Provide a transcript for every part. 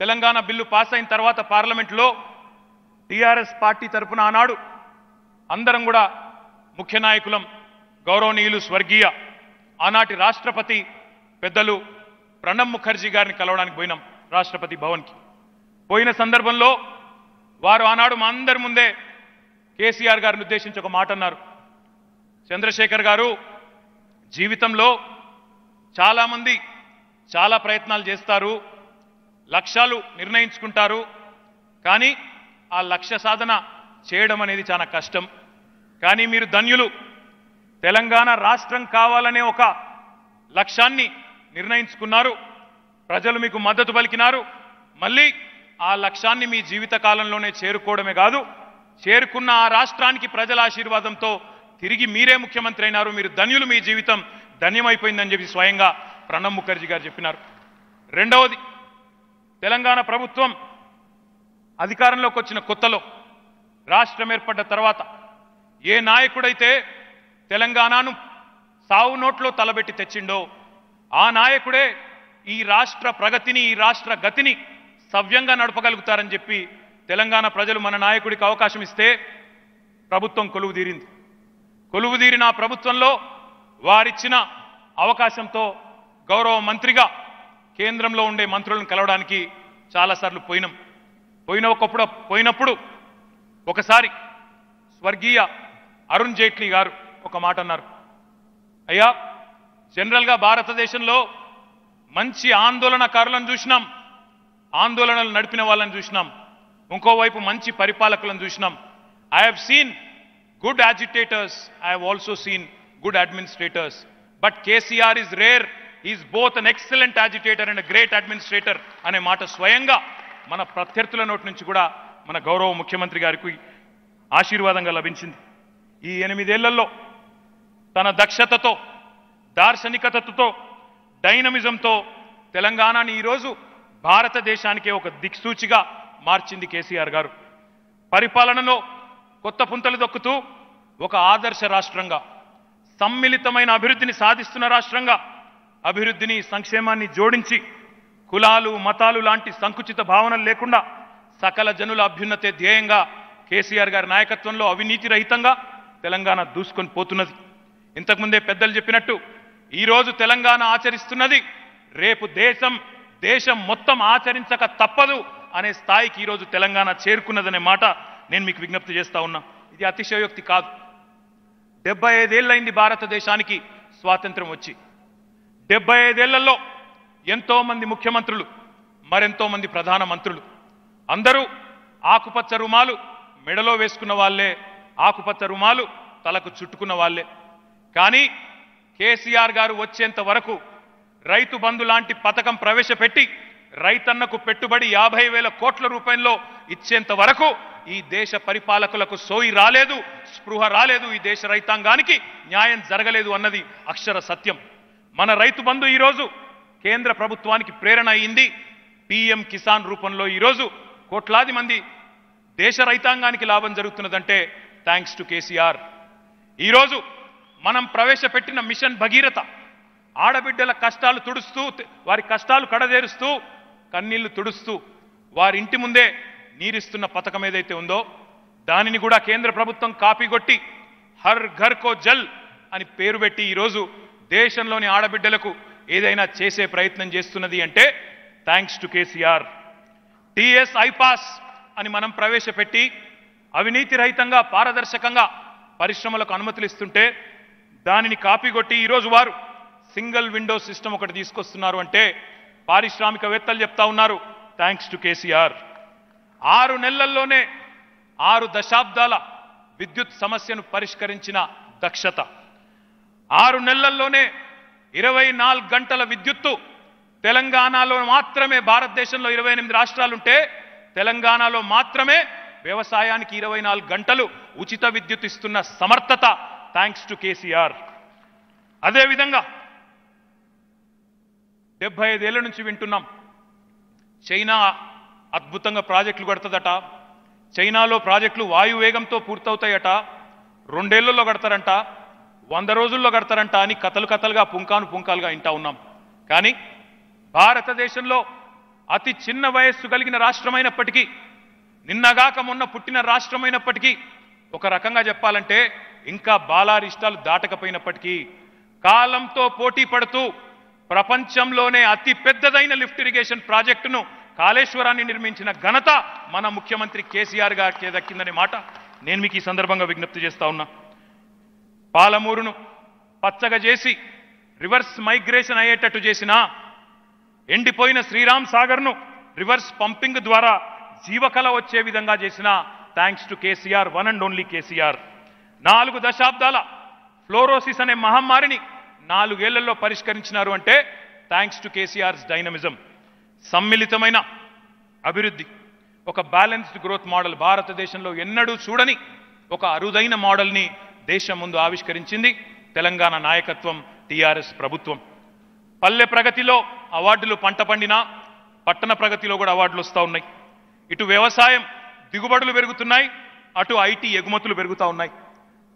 Telangana bill pass అయిన తర్వాత పార్లమెంట్లో టీఆర్ఎస్ పార్టీ తరపున ఆనాడు అందరం కూడా ముఖ్య నాయకులం గౌరవనీయులు స్వర్గీయ ఆనాటి రాష్ట్రపతి పెద్దలు ప్రణబ్ ముఖర్జీ గారిని కలవడానికి పోయినాం రాష్ట్రపతి భవన్కి. పోయిన సందర్భంలో వారు ఆనాడు మా అందరి ముందే కేసీఆర్ గారిని ఉద్దేశించి ఒక మాట అన్నారు. చంద్రశేఖర్ గారు జీవితంలో చాలామంది చాలా ప్రయత్నాలు చేస్తారు లక్ష్యాలు నిర్ణయించుకుంటారు కానీ ఆ లక్ష్య సాధన చేయడం అనేది చాలా కష్టం. కానీ మీరు ధన్యులు. తెలంగాణ రాష్ట్రం కావాలనే ఒక లక్ష్యాన్ని నిర్ణయించుకున్నారు ప్రజలు మీకు మద్దతు పలికినారు మళ్ళీ ఆ లక్ష్యాన్ని మీ జీవితకాలంలోనే చేరుకోవడమే కాదు చేరుకున్న ఆ రాష్ట్రానికి ప్రజల ఆశీర్వాదంతో తిరిగి మీరే ముఖ్యమంత్రి అయినారు మీరు ధన్యులు మీ జీవితం ధన్యమైపోయిందని చెప్పి స్వయంగా ప్రణబ్ ముఖర్జీ గారు చెప్పినారు. రెండవది తెలంగాణ ప్రభుత్వం అధికారంలోకి వచ్చిన కొత్తలో రాష్ట్రం ఏర్పడ్డ తర్వాత ఏ నాయకుడైతే తెలంగాణను సావు నోట్లో తలబెట్టి తెచ్చిండో ఆ నాయకుడే ఈ రాష్ట్ర ప్రగతిని ఈ రాష్ట్ర గతిని సవ్యంగా నడపగలుగుతారని చెప్పి తెలంగాణ ప్రజలు మన నాయకుడికి అవకాశం ఇస్తే ప్రభుత్వం కొలువు తీరింది. కొలువు తీరిన ప్రభుత్వంలో వారిచ్చిన అవకాశంతో గౌరవ మంత్రిగా కేంద్రంలో ఉండే మంత్రులను కలవడానికి చాలాసార్లు పోయినాం. పోయిన ఒకప్పుడు పోయినప్పుడు ఒకసారి స్వర్గీయ అరుణ్ జైట్లీ గారు ఒక మాట అన్నారు. అయ్యా జనరల్గా భారతదేశంలో మంచి ఆందోళనకారులను చూసినాం ఆందోళనలు నడిపిన వాళ్ళని చూసినాం ఇంకోవైపు మంచి పరిపాలకులను చూసినాం. I have seen good agitators I have also seen good administrators but KCR is rare is both an excellent agitator and great administrator అనే మాట స్వయంగా మన ప్రత్యర్థుల నోటి నుంచి కూడా మన గౌరవ ముఖ్యమంత్రి గారికి ఆశీర్వాదంగా లభించింది. ఈ ఎనిమిదేళ్ళలో తన దక్షతతో దార్శనికతతో డైనమిజంతో తెలంగాణని ఈరోజు భారతదేశానికే ఒక దిక్సూచిగా మార్చింది కేసీఆర్ గారు. పరిపాలనలో కొత్త పుంతలు దొక్కుతూ ఒక ఆదర్శ రాష్ట్రంగా సమ్మిళితమైన అభివృద్ధిని సాధిస్తున్న రాష్ట్రంగా అభివృద్ధిని సంక్షేమాన్ని జోడించి కులాలు మతాలు లాంటి సంకుచిత భావనలు లేకుండా సకల జనుల అభ్యున్నతే ధ్యేయంగా కేసీఆర్ గారి నాయకత్వంలో అవినీతి రహితంగా తెలంగాణ దూసుకొని పోతున్నది. ఇంతకుముందే పెద్దలు చెప్పినట్టు ఈరోజు తెలంగాణ ఆచరిస్తున్నది రేపు దేశం దేశం మొత్తం ఆచరించక తప్పదు అనే స్థాయికి ఈరోజు తెలంగాణ చేరుకున్నదనే మాట నేను మీకు విజ్ఞప్తి చేస్తా ఉన్నా. ఇది అతిశయోక్తి కాదు. డెబ్బై ఐదేళ్ళైంది భారతదేశానికి స్వాతంత్రం వచ్చి. డెబ్బై ఐదేళ్ళలో ఎంతోమంది ముఖ్యమంత్రులు మరెంతో మంది ప్రధాన మంత్రులు అందరూ ఆకుపచ్చ రుమాలు మెడలో వేసుకున్న వాళ్ళే ఆకుపచ్చ రుమాలు తలకు చుట్టుకున్న వాళ్ళే. కానీ కేసీఆర్ గారు వచ్చేంత వరకు రైతు బంధు లాంటి పథకం ప్రవేశపెట్టి రైతన్నకు పెట్టుబడి యాభై వేల కోట్ల రూపాయల్లో ఇచ్చేంత వరకు ఈ దేశ పరిపాలకులకు సోయి రాలేదు స్పృహ రాలేదు ఈ దేశ రైతాంగానికి న్యాయం జరగలేదు అన్నది అక్షర సత్యం. మన రైతు బంధు ఈరోజు కేంద్ర ప్రభుత్వానికి ప్రేరణ అయింది. పిఎం కిసాన్ రూపంలో ఈరోజు కోట్లాది మంది దేశ రైతాంగానికి లాభం జరుగుతున్నదంటే థ్యాంక్స్ టు కేసీఆర్. ఈరోజు మనం ప్రవేశపెట్టిన మిషన్ భగీరథ ఆడబిడ్డల కష్టాలు తుడుస్తూ వారి కష్టాలు కడదేరుస్తూ కన్నీళ్ళు తుడుస్తూ వారి ఇంటి ముందే నీరిస్తున్న పథకం ఏదైతే ఉందో దానిని కూడా కేంద్ర ప్రభుత్వం కాపీ కొట్టి హర్ ఘర్ కో జల్ అని పేరు పెట్టి ఈరోజు దేశంలోని ఆడబిడ్డలకు ఏదైనా చేసే ప్రయత్నం చేస్తున్నది అంటే thanks to KCR. TS iPASS అని మనం ప్రవేశపెట్టి అవినీతి రహితంగా పారదర్శకంగా పరిశ్రమలకు అనుమతులు ఇస్తుంటే దానిని కాపీ కొట్టి ఈరోజు వారు సింగిల్ విండో సిస్టమ్ ఒకటి తీసుకొస్తున్నారు అంటే పారిశ్రామికవేత్తలు చెప్తా ఉన్నారు థ్యాంక్స్ టు కేసీఆర్. ఆరు నెలల్లోనే ఆరు దశాబ్దాల విద్యుత్ సమస్యను పరిష్కరించిన దక్షత. ఆరు నెలల్లోనే ఇరవై నాలుగు గంటల విద్యుత్తు తెలంగాణలో మాత్రమే భారతదేశంలో ఇరవై ఎనిమిది రాష్ట్రాలుంటే తెలంగాణలో మాత్రమే వ్యవసాయానికి ఇరవై నాలుగు గంటలు ఉచిత విద్యుత్ ఇస్తున్న సమర్థత థ్యాంక్స్ టు కేసీఆర్. అదేవిధంగా డెబ్బై ఐదేళ్ళ నుంచి వింటున్నాం చైనా అద్భుతంగా ప్రాజెక్టులు కడుతుందట చైనాలో ప్రాజెక్టులు వాయువేగంతో పూర్తవుతాయట రెండేళ్ళలో కడతారంట వంద రోజుల్లో కడతారంట అని కథలు కథలుగా పుంకాను పుంకాలుగా ఇంటా ఉన్నాం. కానీ భారతదేశంలో అతి చిన్న వయస్సు కలిగిన రాష్ట్రమైనప్పటికీ నిన్నగాక మొన్న పుట్టిన రాష్ట్రమైనప్పటికీ ఒక రకంగా చెప్పాలంటే ఇంకా బాలారిష్టాలు దాటకపోయినప్పటికీ కాలంతో పోటీ పడుతూ ప్రపంచంలోనే అతి పెద్దదైన లిఫ్ట్ ఇరిగేషన్ ప్రాజెక్టును కాళేశ్వరాన్ని నిర్మించిన ఘనత మన ముఖ్యమంత్రి కేసీఆర్ గారికి దక్కిందనే మాట నేను మీకు ఈ సందర్భంగా విజ్ఞప్తి చేస్తా ఉన్నా. పాలమూరును పచ్చగా చేసి రివర్స్ మైగ్రేషన్ అయ్యేటట్టు చేసిన ఎండిపోయిన శ్రీరామ్ సాగర్ను రివర్స్ పంపింగ్ ద్వారా జీవకళ వచ్చే విధంగా చేసిన thanks to KCR one and only KCR. నాలుగు దశాబ్దాల ఫ్లోరోసిస్ అనే మహమ్మారిని నాలుగేళ్ళలో పరిష్కరించినారు అంటే థ్యాంక్స్ టు కేసీఆర్స్ డైనమిజం. సమ్మిళితమైన అభివృద్ధి ఒక బ్యాలెన్స్డ్ గ్రోత్ మోడల్ భారతదేశంలో ఎన్నడూ చూడని ఒక అరుదైన మోడల్ని దేశం ముందు ఆవిష్కరించింది తెలంగాణ నాయకత్వం టీఆర్ఎస్ ప్రభుత్వం. పల్లె ప్రగతిలో అవార్డులు పంట పండినా పట్టణ ప్రగతిలో కూడా అవార్డులు వస్తూ ఉన్నాయి. ఇటు వ్యవసాయం దిగుబడులు పెరుగుతున్నాయి అటు ఐటీ ఎగుమతులు పెరుగుతూ ఉన్నాయి.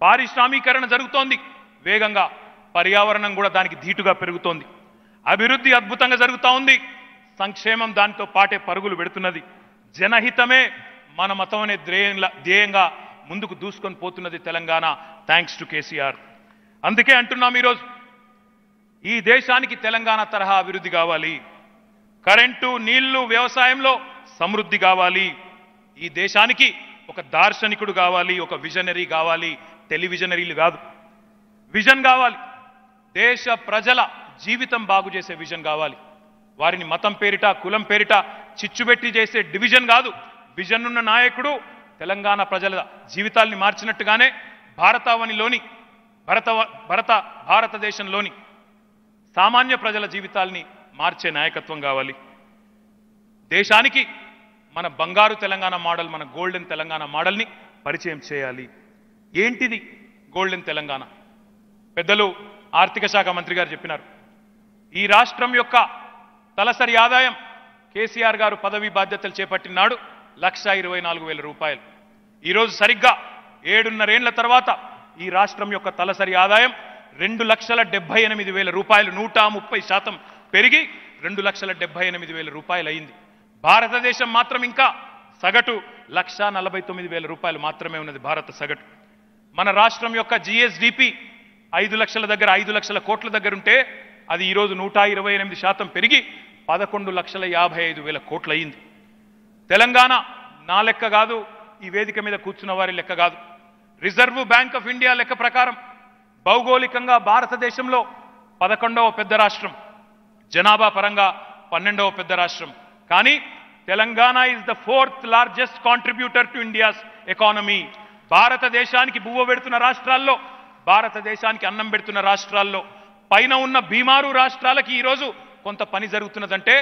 పారిశ్రామీకరణ జరుగుతోంది వేగంగా పర్యావరణం కూడా దానికి ధీటుగా పెరుగుతోంది. అభివృద్ధి అద్భుతంగా జరుగుతూ ఉంది సంక్షేమం దానితో పాటే పరుగులు పెడుతున్నది. జనహితమే మన మతం అనే ధ్యేయంగా ముందుకు దూసుకొని పోతున్నది తెలంగాణ థ్యాంక్స్ టు కేసీఆర్. అందుకే అంటున్నాం ఈరోజు ఈ దేశానికి తెలంగాణ తరహా అభివృద్ధి కావాలి. కరెంటు నీళ్ళు వ్యవసాయంలో సమృద్ధి కావాలి. ఈ దేశానికి ఒక దార్శనికుడు కావాలి ఒక విజనరీ కావాలి టెలివిజనరీలు కాదు. విజన్ కావాలి. దేశ ప్రజల జీవితం బాగు చేసే విజన్ కావాలి. వారిని మతం పేరిట కులం పేరిట చిచ్చుబెట్టి చేసే డివిజన్ కాదు. విజన్ ఉన్న నాయకుడు తెలంగాణ ప్రజల జీవితాల్ని మార్చినట్టుగానే భారతావనిలోని భరత భరత భారతదేశంలోని సామాన్య ప్రజల జీవితాల్ని మార్చే నాయకత్వం కావాలి. దేశానికి మన బంగారు తెలంగాణ మోడల్ మన గోల్డెన్ తెలంగాణ మోడల్ని పరిచయం చేయాలి. ఏంటిది గోల్డెన్ తెలంగాణ? పెద్దలు ఆర్థిక శాఖ మంత్రి గారు చెప్పినారు. ఈ రాష్ట్రం యొక్క తలసరి ఆదాయం కేసీఆర్ గారు పదవి బాధ్యతలు చేపట్టినాడు లక్ష ఇరవై నాలుగు వేల రూపాయలు. ఈరోజు సరిగ్గా ఏడున్నరేండ్ల తర్వాత ఈ రాష్ట్రం యొక్క తలసరి ఆదాయం రెండు లక్షల డెబ్బై ఎనిమిది వేల రూపాయలు నూట ముప్పై శాతం పెరిగి రెండు లక్షల డెబ్బై ఎనిమిది వేల రూపాయలు అయింది భారతదేశం మాత్రం ఇంకా సగటు లక్ష నలభై తొమ్మిది వేల రూపాయలు మాత్రమే ఉన్నది భారత సగటు. మన రాష్ట్రం యొక్క జిఎస్డిపి ఐదు లక్షల దగ్గర ఐదు లక్షల కోట్ల దగ్గర ఉంటే అది ఈరోజు నూట ఇరవై ఎనిమిది శాతం పెరిగి పదకొండు లక్షల యాభై ఐదు వేల కోట్లు అయింది తెలంగాణ నా లెక్క కాదు ఈ వేదిక మీద కూర్చున్న వారి లెక్క కాదు. రిజర్వ్ బ్యాంక్ ఆఫ్ ఇండియా లెక్క ప్రకారం భౌగోళికంగా భారతదేశంలో పదకొండవ పెద్ద రాష్ట్రం జనాభా పరంగా పన్నెండవ పెద్ద రాష్ట్రం. కానీ Telangana is the fourth largest contributor to India's economy భారతదేశానికి బువ్వ పెడుతున్న రాష్ట్రాల్లో భారతదేశానికి అన్నం పెడుతున్న రాష్ట్రాల్లో పైన ఉన్న బీమారు రాష్ట్రాలకి ఈరోజు కొంత పని జరుగుతున్నదంటే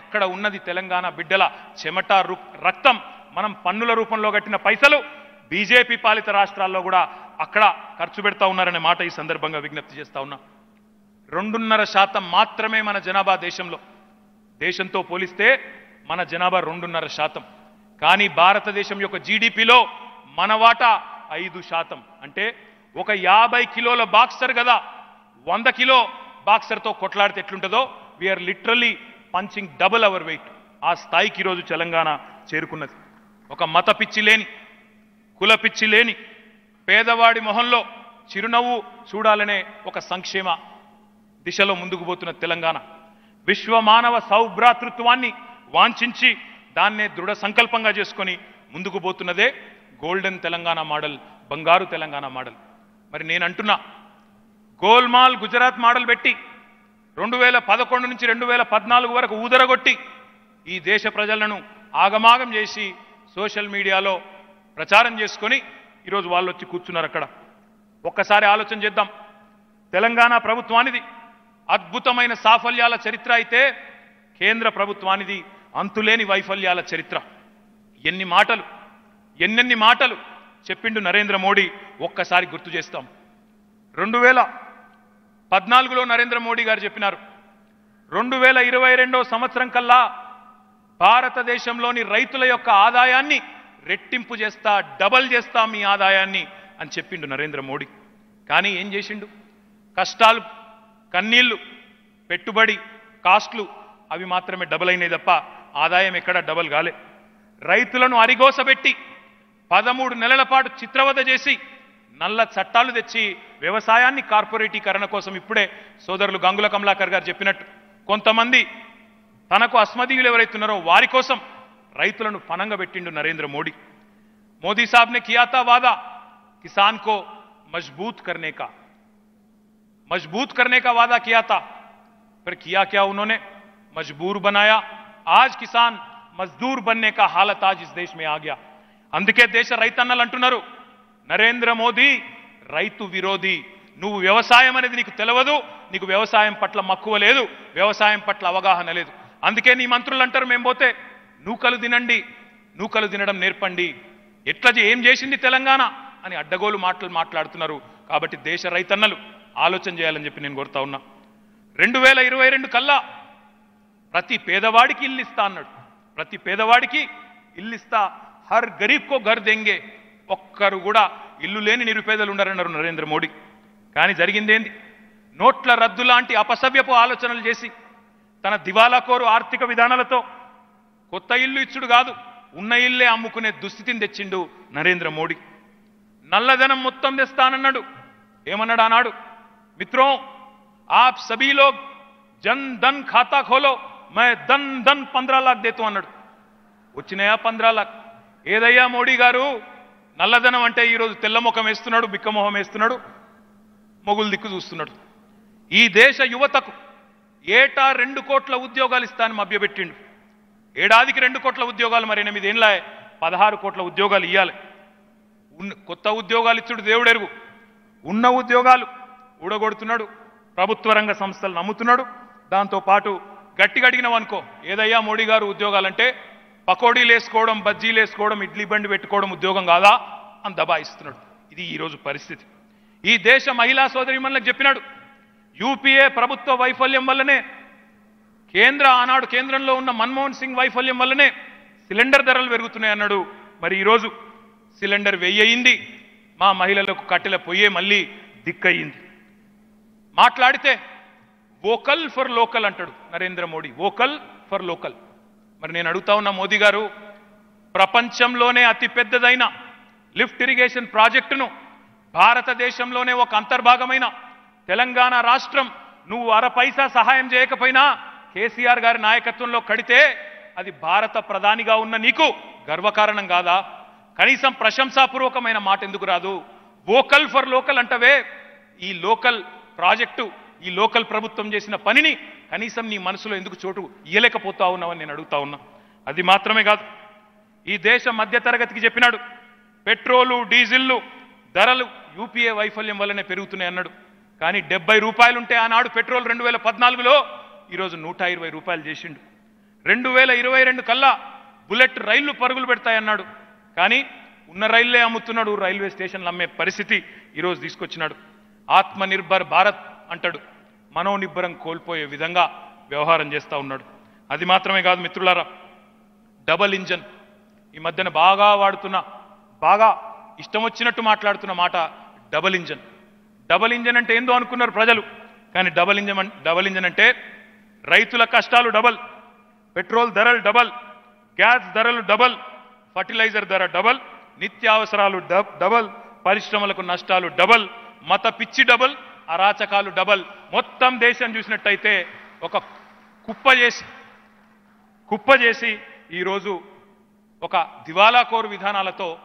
అక్కడ ఉన్నది తెలంగాణ బిడ్డల చెమట రక్తం. మనం పన్నుల రూపంలో కట్టిన పైసలు బీజేపీ పాలిత రాష్ట్రాల్లో కూడా అక్కడ ఖర్చు పెడతా ఉన్నారనే మాట ఈ సందర్భంగా విజ్ఞప్తి చేస్తా ఉన్నా. రెండున్నర శాతం మాత్రమే మన జనాభా దేశంలో. దేశంతో పోలిస్తే మన జనాభా రెండున్నర శాతం. కానీ భారతదేశం యొక్క జీడిపిలో మన వాటా ఐదు శాతం. అంటే ఒక యాభై కిలోల బాక్సర్ కదా వంద కిలో బాక్సర్తో కొట్లాడితే ఎట్లుంటుందో we're literally punching double our weight ఆ స్థాయికి ఈరోజు తెలంగాణ చేరుకున్నది. ఒక మత పిచ్చి లేని కుల పిచ్చి లేని పేదవాడి మొహంలో చిరునవ్వు చూడాలనే ఒక సంక్షేమ దిశలో ముందుకు పోతున్న తెలంగాణ. విశ్వ మానవ సౌభ్రాతృత్వాన్ని వాంఛించి దాన్నే దృఢ సంకల్పంగా చేసుకొని ముందుకు పోతున్నదే గోల్డెన్ తెలంగాణ మోడల్ బంగారు తెలంగాణ మోడల్. మరి నేను అంటున్నా గోల్మాల్ గుజరాత్ మోడల్ పెట్టి రెండు వేల పదకొండు నుంచి రెండు వేల పద్నాలుగు వరకు ఊదరగొట్టి ఈ దేశ ప్రజలను ఆగమాగం చేసి సోషల్ మీడియాలో ప్రచారం చేసుకొని ఈరోజు వాళ్ళు వచ్చి కూర్చున్నారు అక్కడ. ఒక్కసారి ఆలోచన చేద్దాం. తెలంగాణ ప్రభుత్వానిది అద్భుతమైన సాఫల్యాల చరిత్ర అయితే కేంద్ర ప్రభుత్వానిది అంతులేని వైఫల్యాల చరిత్ర. ఎన్ని మాటలు ఎన్నెన్ని మాటలు చెప్పిండు నరేంద్ర మోడీ ఒక్కసారి గుర్తు చేస్తాం. రెండు వేల పద్నాలుగులో నరేంద్ర మోడీ గారు చెప్పినారు. రెండు వేల ఇరవై రెండో సంవత్సరం కల్లా భారతదేశంలోని రైతుల యొక్క ఆదాయాన్ని రెట్టింపు చేస్తా డబల్ చేస్తా మీ ఆదాయాన్ని అని చెప్పిండు నరేంద్ర మోడీ. కానీ ఏం చేసిండు? కష్టాలు కన్నీళ్ళు పెట్టుబడి కాస్ట్లు అవి మాత్రమే డబుల్ అయినాయి తప్ప ఆదాయం ఎక్కడా డబల్ కాలే. రైతులను అరిగోసబెట్టి పదమూడు నెలల పాటు చిత్రవద చేసి నల్ల చట్టాలు తెచ్చి వ్యవసాయాన్ని కార్పొరేటీకరణ కోసం ఇప్పుడే సోదరులు గంగుల కమలాకర్ గారు చెప్పినట్టు కొంతమంది తనకు అస్మదీయులు ఎవరైతున్నారో వారి కోసం రైతులను పనంగా పెట్టిండు నరేంద్ర మోడీ మోదీ సాబ్ ने किया था वादा किसान को मजबूत करने का मजबूत करने का वादा किया था फिर किया क्या उन्होंने मजबूर बनाया आज किसान मजदूर बनने का हालत आज इस देश में आ गया అందుకే దేశ రైతన్నలు అంటున్నారు నరేంద్ర మోదీ రైతు విరోధి నువ్వు వ్యవసాయం అనేది నీకు తెలియదు నీకు వ్యవసాయం పట్ల మక్కువ లేదు వ్యవసాయం పట్ల అవగాహన లేదు అందుకే నీ మంత్రులు అంటారు మేము పోతే నూకలు తినండి నూకలు తినడం నేర్పండి. ఎట్లా ఏం చేసింది తెలంగాణ? అని అడ్డగోలు మాటలు మాట్లాడుతున్నారు. కాబట్టి దేశ రైతన్నలు ఆలోచన చేయాలని చెప్పి నేను కోరుతా ఉన్నా. రెండు వేల ఇరవై రెండు కల్లా ప్రతి పేదవాడికి ఇల్లు ఇస్తా అన్నాడు. ప్రతి పేదవాడికి ఇల్లు ఇస్తా. హర్ గరీబ్కో ఘర్ దెంగే. ఒక్కరు కూడా ఇల్లు లేని నిరుపేదలు ఉండరన్నారు నరేంద్ర మోడీ. కానీ జరిగిందేంది నోట్ల రద్దు లాంటి అపసవ్యపు ఆలోచనలు చేసి తన దివాలాకోరు ఆర్థిక విధానాలతో కొత్త ఇల్లు ఇచ్చుడు కాదు ఉన్న ఇల్లే అమ్ముకునే దుస్థితిని తెచ్చిండు నరేంద్ర మోడీ. నల్లధనం మొత్తం తెస్తానన్నాడు. ఏమన్నాడు అన్నాడు మిత్రం ఆప్ సభీలో జన్ ధన్ ఖాతా ఖోలో మే ధన్ ధన్ పంద్రా లాక్ దేతు అన్నాడు. వచ్చినాయా పంద్రా లాక్? ఏదయ్యా మోడీ గారు? నల్లధనం అంటే ఈరోజు తెల్లముఖం వేస్తున్నాడు బిక్కమొహం వేస్తున్నాడు మొగులు దిక్కు చూస్తున్నాడు. ఈ దేశ యువతకు ఏటా రెండు కోట్ల ఉద్యోగాలు ఇస్తానని మభ్యపెట్టిండు. ఏడాదికి రెండు కోట్ల ఉద్యోగాలు మరి ఎనిమిది ఏళ్ళ పదహారు కోట్ల ఉద్యోగాలు ఇవ్వాలి ఉన్న కొత్త ఉద్యోగాలు ఇచ్చుడు దేవుడెరుగు. ఉన్న ఉద్యోగాలు ఊడగొడుతున్నాడు ప్రభుత్వ రంగ సంస్థలు నమ్ముతున్నాడు. దాంతో పాటు గట్టిగా అడిగినవనుకో ఏదయ్యా మోడీ గారు ఉద్యోగాలంటే పకోడీలు వేసుకోవడం బజ్జీలు వేసుకోవడం ఇడ్లీ బండి పెట్టుకోవడం ఉద్యోగం కాదా అని దబాయిస్తున్నాడు. ఇది ఈరోజు పరిస్థితి. ఈ దేశ మహిళా సోదరి మనకు చెప్పినాడు. యూపీఏ ప్రభుత్వ వైఫల్యం వల్లనే కేంద్ర ఆనాడు కేంద్రంలో ఉన్న మన్మోహన్ సింగ్ వైఫల్యం వల్లనే సిలిండర్ ధరలు పెరుగుతున్నాయి అన్నాడు. మరి ఈరోజు సిలిండర్ వెయ్యింది మా మహిళలకు కట్టెల పొయ్యే మళ్ళీ దిక్కయింది. మాట్లాడితే వోకల్ ఫర్ లోకల్ అంటాడు Narendra Modi. Vocal for local. మరి నేను అడుగుతా ఉన్న మోదీ గారు ప్రపంచంలోనే అతి పెద్దదైన లిఫ్ట్ ఇరిగేషన్ ప్రాజెక్టును భారతదేశంలోనే ఒక అంతర్భాగమైన తెలంగాణ రాష్ట్రం నువ్వు అర పైసా సహాయం చేయకపోయినా కేసీఆర్ గారి నాయకత్వంలో కడితే అది భారత ప్రధానిగా ఉన్న నీకు గర్వకారణం కాదా? కనీసం ప్రశంసాపూర్వకమైన మాట ఎందుకు రాదు? వోకల్ ఫర్ లోకల్ అంటవే ఈ లోకల్ ప్రాజెక్టు ఈ లోకల్ ప్రభుత్వం చేసిన పనిని కనీసం నీ మనసులో ఎందుకు చోటు ఇయ్యలేకపోతా ఉన్నావని నేను అడుగుతా ఉన్నా. అది మాత్రమే కాదు. ఈ దేశ మధ్యతరగతికి చెప్పినాడు. పెట్రోలు డీజిల్లు ధరలు యూపీఏ వైఫల్యం వల్లనే పెరుగుతున్నాయి అన్నాడు. కానీ డెబ్బై రూపాయలుంటే ఆనాడు పెట్రోల్ రెండు వేల పద్నాలుగులో ఈరోజు నూట ఇరవై రూపాయలు చేసిండు. రెండు వేల ఇరవై రెండు కల్లా బుల్లెట్ రైళ్ళు పరుగులు పెడతాయన్నాడు. కానీ ఉన్న రైళ్ళే అమ్ముతున్నాడు రైల్వే స్టేషన్లు అమ్మే పరిస్థితి ఈరోజు తీసుకొచ్చినాడు. ఆత్మనిర్భర్ భారత్ అంటాడు. మనోనిబ్బరం కోల్పోయే విధంగా వ్యవహారం చేస్తా ఉన్నాడు. అది మాత్రమే కాదు మిత్రులారా డబల్ ఇంజన్. ఈ మధ్యన బాగా వాడుతున్న బాగా ఇష్టం వచ్చినట్టు మాట్లాడుతున్న మాట డబల్ ఇంజన్. డబల్ ఇంజన్ అంటే ఏందో అనుకున్నారు ప్రజలు. కానీ డబల్ ఇంజన్ డబల్ ఇంజన్ అంటే రైతుల కష్టాలు డబల్ పెట్రోల్ ధరలు డబల్ గ్యాస్ ధరలు డబల్ ఫర్టిలైజర్ ధర డబల్ నిత్యావసరాలు డబ్- డబల్ పరిశ్రమలకు నష్టాలు డబల్ మత పిచ్చి డబల్ అరాచకాలు డబల్. మొత్తం దేశం చూసినట్టయితే ఒక కుప్ప చేసి కుప్ప చేసి ఈరోజు ఒక దివాలాకోరు విధానాలతో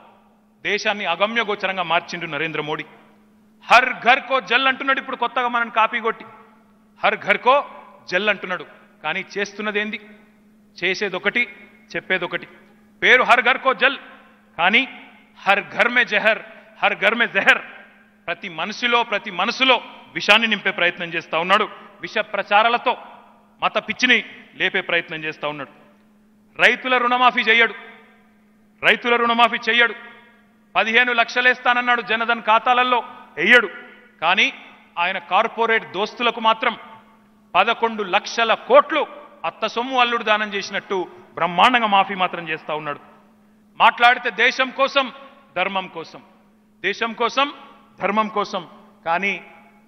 దేశాన్ని అగమ్యగోచరంగా మార్చిండు నరేంద్ర మోడీ. హర్ ఘర్ కో జల్ అంటున్నాడు ఇప్పుడు కొత్తగా మనం కాపీ కొట్టి. హర్ ఘర్ కో జల్ అంటున్నాడు. కానీ చేస్తున్నది ఏంది? చేసేదొకటి చెప్పేదొకటి. పేరు హర్ ఘర్ కో జల్. కానీ హర్ ఘర్ మే జహర్ హర్ ఘర్ మే జహర్. ప్రతి మనిషిలో ప్రతి మనసులో విషాన్ని నింపే ప్రయత్నం చేస్తా ఉన్నాడు. విష ప్రచారాలతో మత పిచ్చిని లేపే ప్రయత్నం చేస్తా ఉన్నాడు. రైతుల రుణమాఫీ చేయడు రైతుల రుణమాఫీ చెయ్యడు. పదిహేను లక్షలేస్తానన్నాడు జనధన్ ఖాతాలలో వెయ్యడు. కానీ ఆయన కార్పొరేట్ దోస్తులకు మాత్రం పదకొండు లక్షల కోట్లు అత్త సొమ్ము అల్లుడు దానం చేసినట్టు బ్రహ్మాండంగా మాఫీ మాత్రం చేస్తా ఉన్నాడు. మాట్లాడితే దేశం కోసం ధర్మం కోసం. దేశం కోసం ధర్మం కోసం. కానీ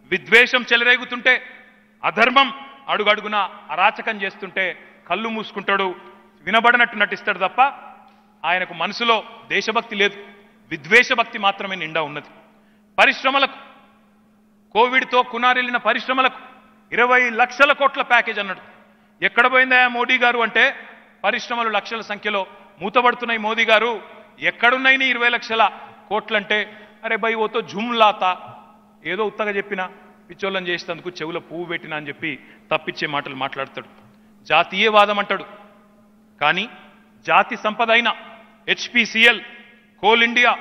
విద్వేషం చెలరేగుతుంటే అధర్మం అడుగడుగున అరాచకం చేస్తుంటే కళ్ళు మూసుకుంటాడు. వినబడినట్టు నటిస్తాడు తప్ప ఆయనకు మనసులో దేశభక్తి లేదు. విద్వేషభక్తి మాత్రమే నిండా ఉన్నది. పరిశ్రమలకు కోవిడ్తో కునారెళ్ళిన పరిశ్రమలకు ఇరవై లక్షల కోట్ల ప్యాకేజ్ అన్నాడు ఎక్కడ పోయిందా మోడీ గారు అంటే పరిశ్రమలు లక్షల సంఖ్యలో మూతబడుతున్నాయి మోదీ గారు. ఎక్కడున్నాయి నీ ఇరవై లక్షల కోట్లంటే? అరే బై ఓతో జుమ్లాత. ఏదో ఉత్తగా చెప్పిన పిచ్చోళ్ళని చేసేందుకు చెవుల పువ్వు పెట్టినా అని చెప్పి తప్పిచ్చే మాటలు మాట్లాడతాడు. జాతీయవాదం అంటాడు. కానీ జాతి సంపద అయిన HPCL Coal India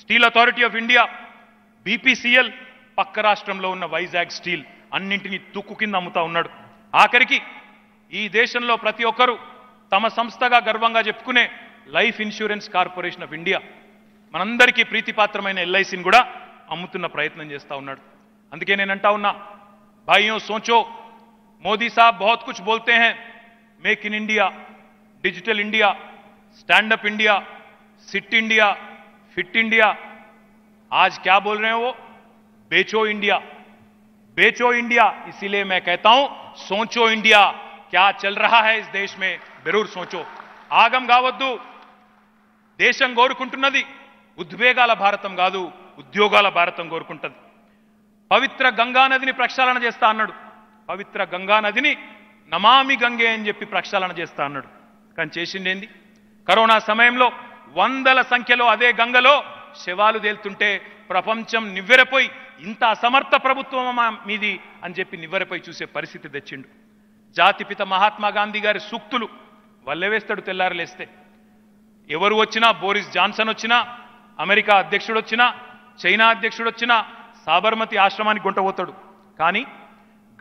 Steel Authority of India BPCL పక్క రాష్ట్రంలో ఉన్న వైజాగ్ స్టీల్ అన్నింటినీ తుక్కు కింద అమ్ముతా ఉన్నాడు ఆఖరికి ఈ దేశంలో ప్రతి ఒక్కరూ తమ సంస్థగా గర్వంగా చెప్పుకునే Life Insurance Corporation of India మనందరికీ ప్రీతిపాత్రమైన ఎల్ఐసిని కూడా అమ్ముతున్న ప్రయత్నం చేస్తూ ఉన్నాడు అందుకే నేను అంటా ఉన్నా భాయ్యో సోచో మోదీ సాబ్ బహుత్ కుచ్ బోల్తే హే make in India digital India standup India sit India fit India आज क्या बोल रहे हैं वो बेचो इंडिया बेचो इंडिया इसीलिए मैं कहता हूं सोचो इंडिया क्या चल रहा है इस देश में जरूर सोचो ఆగం కావద్దు దేశం కోరుకుంటున్నది ఉద్వేగాల భారతం కాదు ఉద్యోగాల భారతం కోరుకుంటుంది పవిత్ర గంగా నదిని ప్రక్షాళన చేస్తా అన్నాడు పవిత్ర గంగా నదిని నమామి గంగే అని చెప్పి ప్రక్షాళన చేస్తా అన్నాడు కానీ చేసిండేంది కరోనా సమయంలో వందల సంఖ్యలో అదే గంగలో శవాలు తేలుతుంటే ప్రపంచం నివ్వెరపోయి ఇంత అసమర్థ ప్రభుత్వమా మీది అని చెప్పి నివ్వెరపోయి చూసే పరిస్థితి తెచ్చిండు. జాతిపిత మహాత్మా గాంధీ గారి సూక్తులు వల్లవేస్తాడు తెల్లారలేస్తే ఎవరు వచ్చినా బోరిస్ జాన్సన్ వచ్చినా అమెరికా అధ్యక్షుడు వచ్చినా చైనా అధ్యక్షుడు వచ్చినా సాబర్మతి ఆశ్రమానికి గుంటపోతాడు కానీ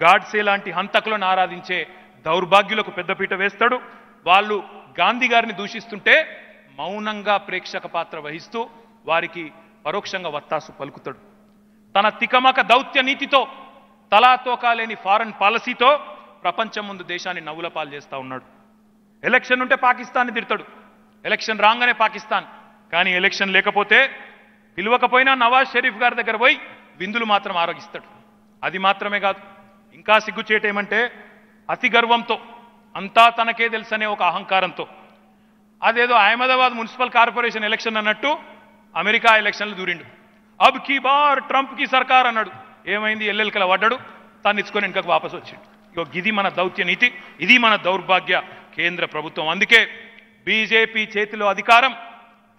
గాడ్సే లాంటి హంతకులను ఆరాధించే దౌర్భాగ్యులకు పెద్దపీట వేస్తాడు. వాళ్ళు గాంధీ గారిని దూషిస్తుంటే మౌనంగా ప్రేక్షక పాత్ర వహిస్తూ వారికి పరోక్షంగా వత్తాసు పలుకుతాడు. తన తికమక దౌత్య నీతితో తలాతోకా లేని ఫారెన్ పాలసీతో ప్రపంచం ముందు దేశాన్ని నవ్వుల పాలు చేస్తా ఉన్నాడు. ఎలక్షన్ ఉంటే పాకిస్తాన్ని తిడతాడు. ఎలక్షన్ రాగానే పాకిస్తాన్. కానీ ఎలక్షన్ లేకపోతే పిలవకపోయినా నవాజ్ షరీఫ్ గారి దగ్గర పోయి విందులు మాత్రం ఆరోగిస్తాడు. అది మాత్రమే కాదు. ఇంకా సిగ్గుచేటేమంటే అతి గర్వంతో అంతా తనకే తెలుసనే ఒక అహంకారంతో. అదేదో అహ్మదాబాద్ మున్సిపల్ కార్పొరేషన్ ఎలక్షన్ అన్నట్టు అమెరికా ఎలక్షన్లు దూరిండు. అబ్ కీ బార్ ట్రంప్కి సర్కార్ అన్నాడు. ఏమైంది? ఎల్లెల్కల పడ్డాడు తను ఇచ్చుకొని వెనుకకు వాపసు వచ్చిండు. ఇగో ఇది మన దౌత్య నీతి ఇది మన దౌర్భాగ్య కేంద్ర ప్రభుత్వం. అందుకే బీజేపీ చేతిలో అధికారం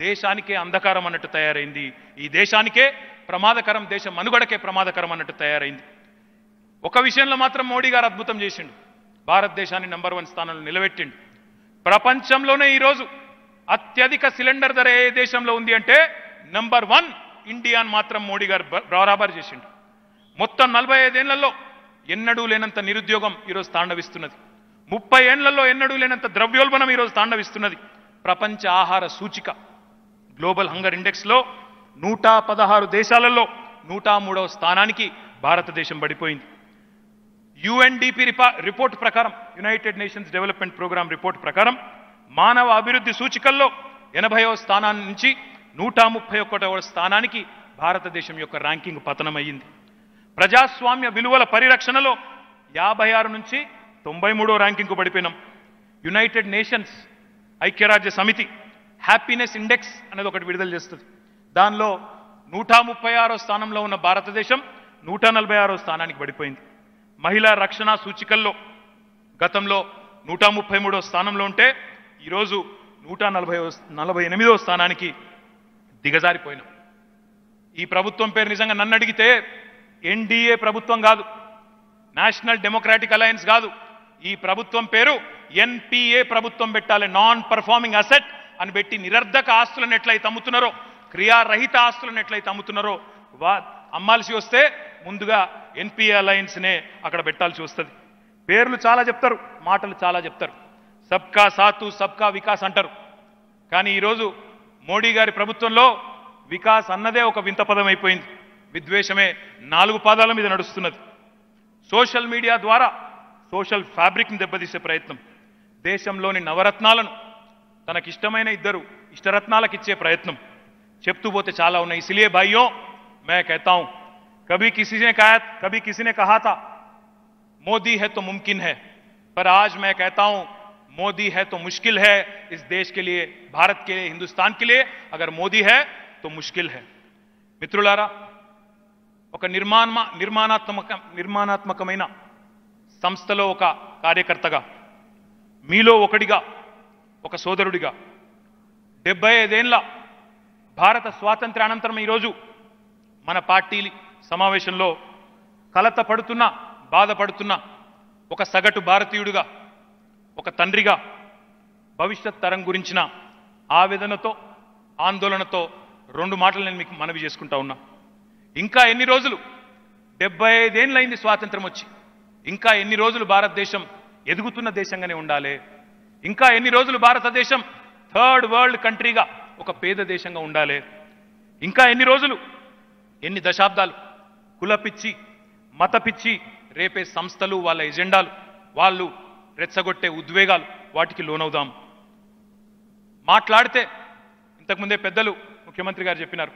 దేశానికే అంధకారం అన్నట్టు తయారైంది. ఈ దేశానికే ప్రమాదకరం దేశం మనుగడకే ప్రమాదకరం అన్నట్టు తయారైంది. ఒక విషయంలో మాత్రం మోడీ గారు అద్భుతం చేసిండు. భారతదేశాన్ని నంబర్ వన్ స్థానంలో నిలబెట్టిండు. ప్రపంచంలోనే ఈరోజు అత్యధిక సిలిండర్ ధర ఏ దేశంలో ఉంది అంటే నెంబర్ వన్ ఇండియాను మాత్రం మోడీ గారు బ- బరాబర్ చేసిండు. మొత్తం నలభై ఐదేళ్ళలో ఎన్నడూ లేనంత నిరుద్యోగం ఈరోజు తాండవిస్తున్నది. ముప్పై ఏళ్ళలో ఎన్నడూ లేనంత ద్రవ్యోల్బణం ఈరోజు తాండవిస్తున్నది. ప్రపంచ ఆహార సూచిక గ్లోబల్ హంగర్ ఇండెక్స్లో నూట పదహారు దేశాలలో నూట మూడవ స్థానానికి భారతదేశం పడిపోయింది. యుఎన్డిపి రిపోర్ట్ ప్రకారం United Nations Development Programme report ప్రకారం మానవ అభివృద్ధి సూచికల్లో ఎనభైవ స్థానాన్ని నుంచి నూట ముప్పై ఒకటవ స్థానానికి భారతదేశం యొక్క ర్యాంకింగ్ పతనమయ్యింది. ప్రజాస్వామ్య విలువల పరిరక్షణలో యాభై ఆరు నుంచి తొంభై మూడో ర్యాంకింగ్కు పడిపోయినాం. యునైటెడ్ నేషన్స్ ఐక్యరాజ్య సమితి హ్యాపీనెస్ ఇండెక్స్ అనేది ఒకటి విడుదల చేస్తుంది. దానిలో నూట ముప్పై ఆరో స్థానంలో ఉన్న భారతదేశం నూట నలభై ఆరో స్థానానికి పడిపోయింది. మహిళా రక్షణ సూచికల్లో గతంలో నూట ముప్పై మూడో స్థానంలో ఉంటే ఈరోజు నూట నలభై నలభై ఎనిమిదో స్థానానికి దిగజారిపోయినాం. ఈ ప్రభుత్వం పేరు నిజంగా నన్ను అడిగితే ఎన్డీఏ ప్రభుత్వం కాదు నేషనల్ డెమోక్రాటిక్ అలయన్స్ కాదు. ఈ ప్రభుత్వం పేరు ఎన్పిఏ ప్రభుత్వం పెట్టాలి నాన్ పర్ఫార్మింగ్ అసెట్ అని పెట్టి నిరర్ధక ఆస్తులను ఎట్లయితే అమ్ముతున్నారో క్రియారహిత ఆస్తులను ఎట్లయితే అమ్ముతున్నారో వా అమ్మాల్సి వస్తే ముందుగా ఎన్పిఏ అలయన్స్నే అక్కడ పెట్టాల్సి వస్తుంది. పేర్లు చాలా చెప్తారు మాటలు చాలా చెప్తారు. సబ్కా సాతు సబ్కా వికాస్ అంటారు. కానీ ఈరోజు మోడీ గారి ప్రభుత్వంలో వికాస్ అన్నదే ఒక వింత పదం అయిపోయింది. విద్వేషమే నాలుగు పాదాల మీద నడుస్తున్నది. సోషల్ మీడియా ద్వారా సోషల్ ఫ్యాబ్రిక్ని దెబ్బతీసే ప్రయత్నం. దేశంలోని నవరత్నాలను తనకిష్టమైన ఇద్దరు ఇష్టరత్నాలకిచ్చే ప్రయత్నం. చెప్తూ పోతే చాలా ఉన్నాయి. ఇసిలియే భాయ్యో మే కహతా కభీ కిసినే కహా కభీ కిసినే కహాతా మోదీ హై తో ముమ్కిన్ హై. పర్ ఆజ్ మే కహతా मोदी है तो मुश्किल है इस देश के लिए भारत के लिए हिंदुस्तान के लिए अगर मोदी है तो मुश्किल है మిత్రులారా ఒక నిర్మాణ నిర్మాణాత్మక నిర్మాణాత్మకమైన సంస్థలో ఒక కార్యకర్తగా మీలో ఒకడిగా ఒక సోదరుడిగా డెబ్బై ఐదేళ్ల భారత స్వాతంత్ర్య అనంతరం ఈరోజు మన పార్టీ సమావేశంలో కలత పడుతున్న బాధపడుతున్న ఒక సగటు భారతీయుడిగా ఒక తండ్రిగా భవిష్యత్ తరం గురించిన ఆవేదనతో ఆందోళనతో రెండు మాటలు నేను మీకు మనవి చేసుకుంటా ఉన్నా. ఇంకా ఎన్ని రోజులు? డెబ్బై ఐదేళ్ళైంది స్వాతంత్రం వచ్చి. ఇంకా ఎన్ని రోజులు భారతదేశం ఎదుగుతున్న దేశంగానే ఉండాలి? ఇంకా ఎన్ని రోజులు భారతదేశం థర్డ్ వరల్డ్ కంట్రీగా ఒక పేద దేశంగా ఉండాలి? ఇంకా ఎన్ని రోజులు? ఎన్ని దశాబ్దాలు? కులపిచ్చి మతపిచ్చి రేపే సంస్థలు వాళ్ళ ఎజెండాలు వాళ్ళు రెచ్చగొట్టే ఉద్వేగాలు వాటికి లోనవుదాం. మాట్లాడితే ఇంతకుముందే పెద్దలు ముఖ్యమంత్రి గారు చెప్పినారు.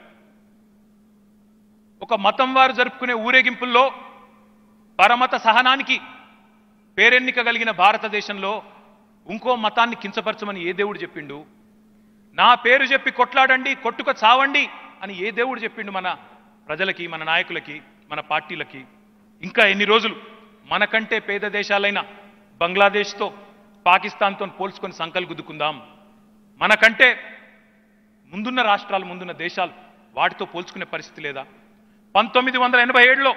ఒక మతం వారు జరుపుకునే ఊరేగింపుల్లో పరమత సహనానికి పేరెన్నిక కలిగిన భారతదేశంలో ఇంకో మతాన్ని కించపరచమని ఏ దేవుడు చెప్పిండు? నా పేరు చెప్పి కొట్లాడండి కొట్టుక చావండి అని ఏ దేవుడు చెప్పిండు మన ప్రజలకి మన నాయకులకి మన పార్టీలకి? ఇంకా ఎన్ని రోజులు? మనకంటే పేద దేశాలైన బంగ్లాదేశ్తో పాకిస్తాన్తో పోల్చుకొని సంకలు గుద్దుకుందాం. మనకంటే ముందున్న రాష్ట్రాలు ముందున్న దేశాలు వాటితో పోల్చుకునే పరిస్థితి లేదా? పంతొమ్మిది వందల ఎనభై ఏడులో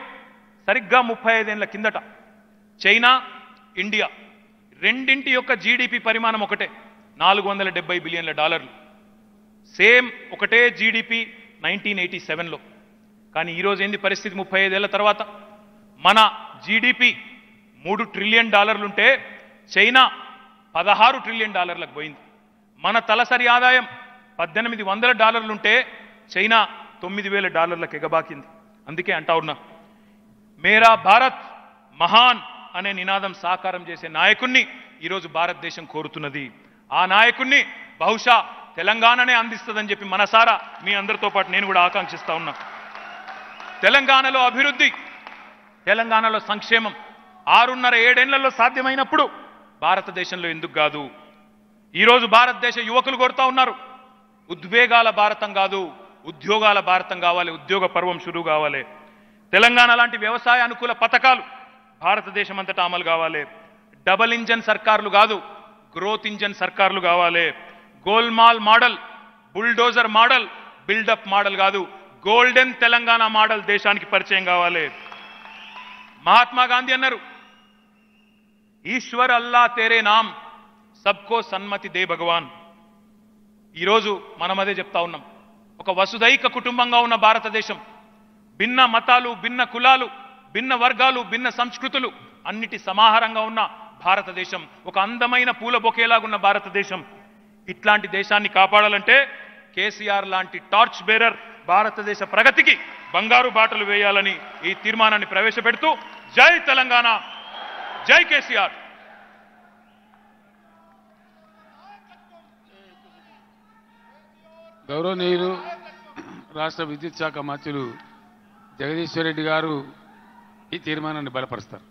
సరిగ్గా ముప్పై ఐదేళ్ళ కిందట చైనా ఇండియా రెండింటి యొక్క జీడిపి పరిమాణం ఒకటే నాలుగు వందల డెబ్బై బిలియన్ల డాలర్లు. సేమ్ ఒకటే జీడిపి నైన్టీన్ ఎయిటీ సెవెన్లో. కానీ ఈరోజు ఏంది పరిస్థితి ముప్పై ఐదేళ్ళ తర్వాత? మన జీడిపి మూడు ట్రిలియన్ డాలర్లుంటే చైనా పదహారు ట్రిలియన్ డాలర్లకు పోయింది. మన తలసరి ఆదాయం పద్దెనిమిది వందల డాలర్లుంటే చైనా తొమ్మిది వేల డాలర్లకు ఎగబాకింది. అందుకే అంటా ఉన్నా మేరా భారత్ మహాన్ అనే నినాదం సాకారం చేసే నాయకుణ్ణి ఈరోజు భారతదేశం కోరుతున్నది. ఆ నాయకుణ్ణి బహుశా తెలంగాణనే అందిస్తుందని చెప్పి మనసారా మీ అందరితో పాటు నేను కూడా ఆకాంక్షిస్తా ఉన్నా. తెలంగాణలో అభివృద్ధి తెలంగాణలో సంక్షేమం ఆరున్నర ఏడేళ్ళలో సాధ్యమైనప్పుడు భారతదేశంలో ఎందుకు కాదు? ఈరోజు భారతదేశ యువకులు కొడుతూ ఉన్నారు. ఉద్వేగాల భారతం కాదు ఉద్యోగాల భారతం కావాలి ఉద్యోగ పర్వం షురూ కావాలి. తెలంగాణ లాంటి వ్యవసాయ అనుకూల పథకాలు భారతదేశం అంతటా అమలు కావాలి. డబల్ ఇంజన్ సర్కార్లు కాదు గ్రోత్ ఇంజన్ సర్కార్లు కావాలి. Golmaal model bulldozer model buildup model కాదు గోల్డెన్ తెలంగాణ మోడల్ దేశానికి పరిచయం కావాలి. మహాత్మా గాంధీ అన్నారు ఈశ్వర్ అల్లా తేరే నామ్ సబ్కో సన్మతి దే భగవాన్. ఈరోజు మనం అదే చెప్తా ఉన్నాం. ఒక వసుదైక కుటుంబంగా ఉన్న భారతదేశం భిన్న మతాలు భిన్న కులాలు భిన్న వర్గాలు భిన్న సంస్కృతులు అన్నిటి సమాహారంగా ఉన్న భారతదేశం ఒక అందమైన పూల బొకేలాగున్న భారతదేశం. ఇట్లాంటి దేశాన్ని కాపాడాలంటే కేసీఆర్ లాంటి టార్చ్ బేరర్ భారతదేశ ప్రగతికి బంగారు బాటలు వేయాలని ఈ తీర్మానాన్ని ప్రవేశపెడుతూ జై తెలంగాణ జై కేసీఆర్. గౌరవనీయులు రాష్ట్ర విద్యుత్ శాఖ మంత్రులు జగదీశ్వర్ రెడ్డి గారు ఈ తీర్మానాన్ని బలపరుస్తారు.